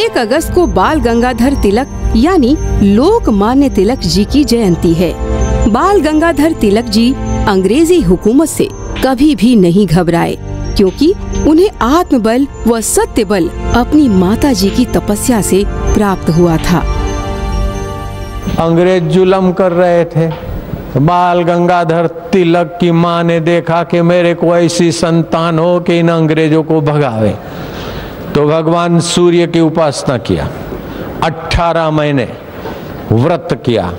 एक अगस्त को बाल गंगाधर तिलक, यानी लोकमान्य तिलक जी की जयंती है। बाल गंगाधर तिलक जी अंग्रेज़ी हुकूमत से कभी भी नहीं घबराए, क्योंकि उन्हें आत्मबल व सत्य बल अपनी माता जी की तपस्या से प्राप्त हुआ था। अंग्रेज़ जुलम कर रहे थे। बाल गंगाधर तिलक की माँ ने देखा कि मेरे को ऐसी संतान हो कि इन अंग्रेज़ों को भगावे। तो भगवान सूर्य की उपासना किया। अठारह महीने व्रत किया।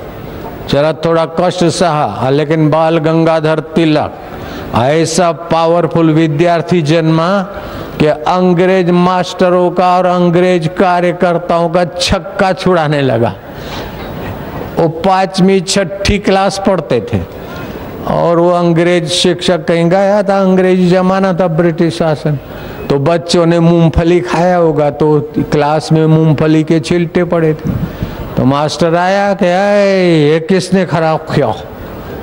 जरा थोड़ा कष्ट सहा, लेकिन बाल गंगाधर तिलक। ऐसा पावरफुल विद्यार्थी जन्मा कि अंग्रेज़ मास्टरों का और अंग्रेज़ कार्यकर्ताओं का छक्का छुड़ाने लगा। वो पांचवी, छठी क्लास पढ़ते थे। और वो अंग्रेज़ शिक्षक कहीं गया था अंग्रेज़ी जमाना था ब्रिटिश शासन। तो बच्चों ने मूंगफली खाया होगा तो क्लास में मूंगफली के छिलटे पड़े थे। तो मास्टर आया कि ये किसने खराब किया?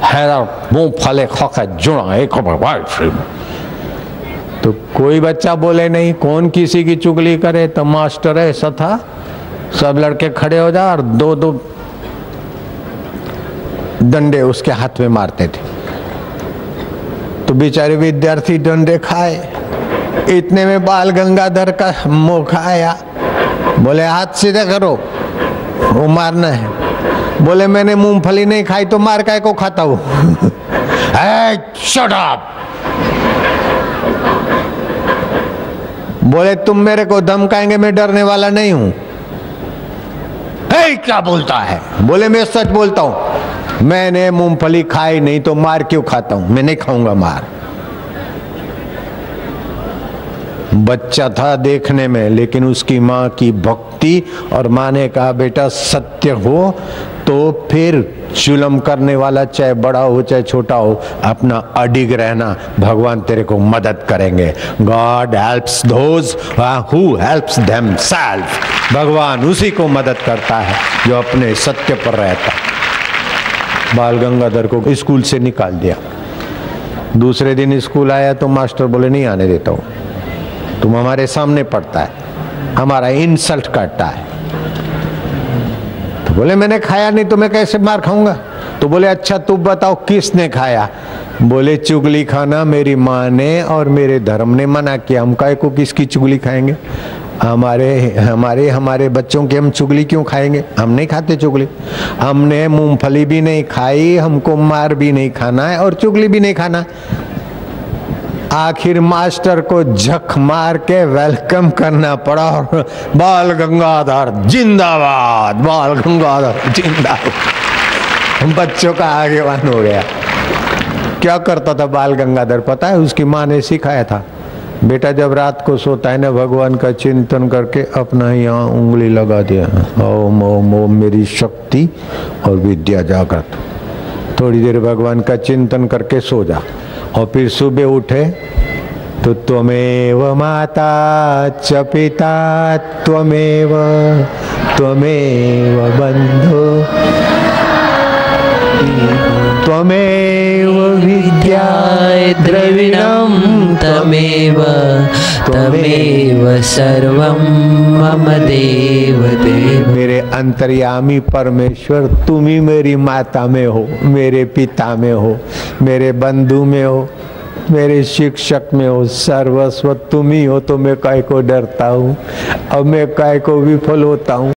है मूंगफली खा जुड़ा एक तो कोई बच्चा बोले, नहीं, कौन किसी की चुगली करे? तो मास्टर, ऐसा था, सब लड़के खड़े हो जा और दो दो डंडे उसके हाथ में मारते थे। तो बेचारे विद्यार्थी डंडे खाए। इतने में बाल गंगाधर का मौका आया। बोले, हाथ सीधे करो। वो मारना है। बोले, मैंने मूंगफली नहीं खाई तो मार काय को खाता हूँ? शट बोले, तुम मेरे को धमकाएँगे, मैं डरने वाला नहीं हूँ, क्या बोलता है? बोले, मैं सच बोलता हूँ। मैंने मूंगफली खाई नहीं तो मार क्यों खाता हूँ? मैं नहीं खाऊँगा मार। बच्चा था देखने में, लेकिन उसकी माँ की भक्ति और माँ ने कहा, बेटा, सत्य हो तो फिर जुलम करने वाला चाहे बड़ा हो, चाहे छोटा हो, अपना अडिग रहना। भगवान तेरे को मदद करेंगे। God helps those who helps भगवान उसी को मदद करता है, जो अपने सत्य पर रहता बाल गंगाधर को स्कूल से निकाल दिया। दूसरे दिन स्कूल आया तो मास्टर बोले, नहीं आने देता हूँ। तुम हमारे सामने पढ़ता है, हमारा इंसल्ट करता है। तो बोले, मैंने खाया नहीं तो मैं कैसे मार खाऊँगा? तो बोले अच्छा तू बताओ, किसने खाया? बोले, चुगली खाना मेरी माँ ने और मेरे धर्म ने मना किया। हम काय को किसकी चुगली खाएँगे? हमारे हमारे हमारे बच्चों की हम चुगली क्यों खाएँगे? हम नहीं खाते चुगली। हमने मूंगफली भी नहीं खाई, हमको मार भी नहीं खाना है और चुगली भी नहीं खाना आखिर मास्टर को झक मार के वेलकम करना पड़ा। और बाल गंगाधर, जिंदाबाद, बाल गंगाधर, जिंदाबाद। बच्चों का आगेवान हो गया। क्या करता था बाल गंगाधर? पता है, उसकी माँ ने सिखाया था। बेटा, जब रात को सोता है ना, भगवान का चिंतन करके अपना यहाँ उंगली लगा दिया। ओम ओम ओम, मेरी शक्ति और विद्या जागृत। थोड़ी देर भगवान का चिंतन करके सो जा। और फिर सुबह उठे तो त्वमेव माता च पिता, त्वमेव त्वमेव बंधु। त्वमेव विद्या द्रविणं तमेव तमेव सर्वं मम देव अंतर्यामी परमेश्वर, तुम ही मेरी माता में हो, मेरे पिता में हो, मेरे बंधु में हो, मेरे शिक्षक में हो, सर्वस्व तुम ही हो तो मैं काय को डरता हूँ? अब मैं काय को विफल होता हूँ?